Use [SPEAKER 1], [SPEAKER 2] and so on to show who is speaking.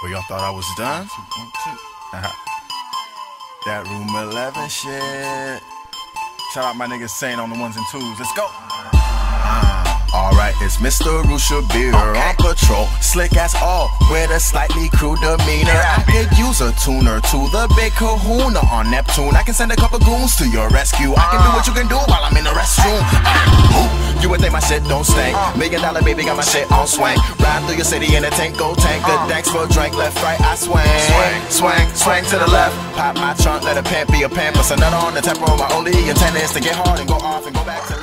[SPEAKER 1] Well, y'all thought I was done? Uh-huh. that room 11 shit. Shout out my niggas Saint on the ones and twos. Let's go. Uh, Alright, it's Mr. Rusha Beer okay. on patrol. Slick as all, with a slightly crude demeanor. I could use a tuner to the big kahuna on Neptune. I can send a couple goons to your rescue. I can do uh. what you can do while I'm in the restroom. Uh, you would think my shit don't stink. Million dollar baby got my shit on swing. Ride through your city in a tank, go tank. Good thanks for a drink, left, right, I swing. Swing, swing swing to the left. Pop my trunk, let a pimp be a pimp. Put another on the tempo. My only intent is to get hard and go off and go back to.